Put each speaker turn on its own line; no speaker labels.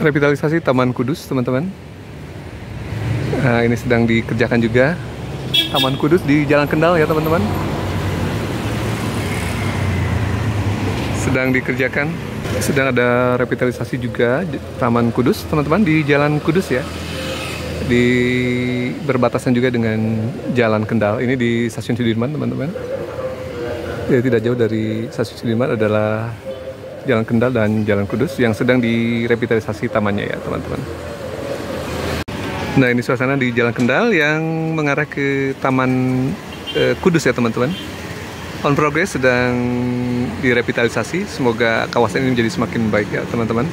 revitalisasi Taman Kudus, teman-teman. Nah, ini sedang dikerjakan juga Taman Kudus di Jalan Kendal ya, teman-teman. Sedang dikerjakan, sedang ada revitalisasi juga Taman Kudus, teman-teman di Jalan Kudus ya. Di berbatasan juga dengan Jalan Kendal. Ini di Stasiun Sudirman, teman-teman. Ya, tidak jauh dari Stasiun Sudirman adalah Jalan Kendal dan Jalan Kudus yang sedang direvitalisasi tamannya ya teman-teman. Nah ini suasana di Jalan Kendal yang mengarah ke Taman eh, Kudus ya teman-teman. On progress sedang direvitalisasi. Semoga kawasan ini menjadi semakin baik ya teman-teman.